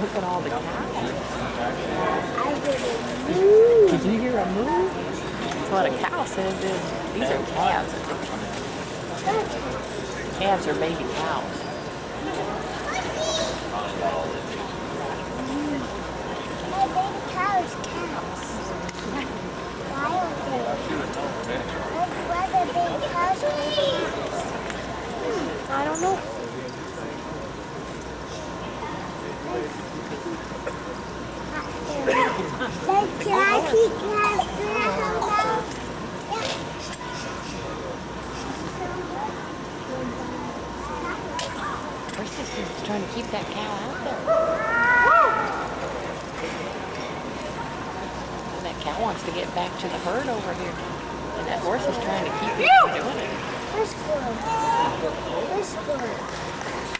look at all the cows. Did you hear a moo? That's what a cow says is, these are calves. Calves are baby cows. My baby cow is cows. Sister's trying to keep that cow out there. And that cow wants to get back to the herd over here. And that horse is trying to keep it from doing it. This one.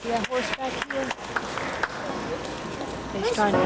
See that horse back here? He's trying to.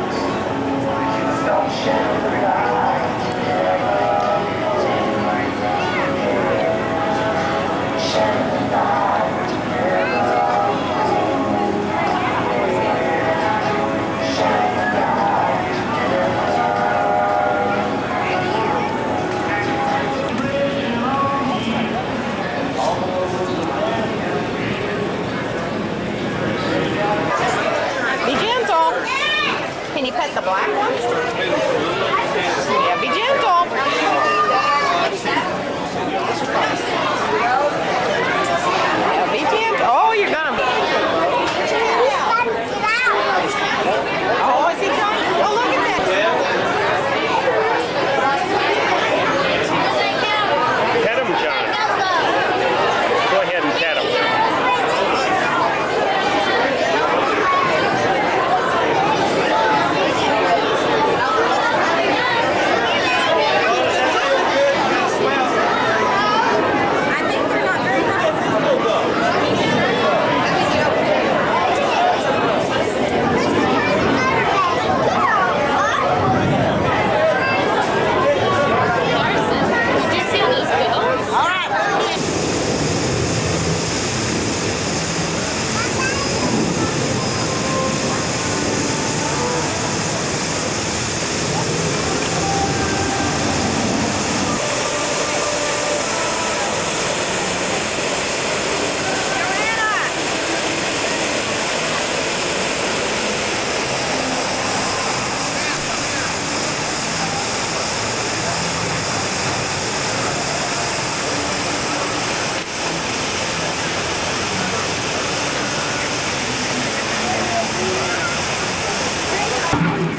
Thank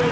you.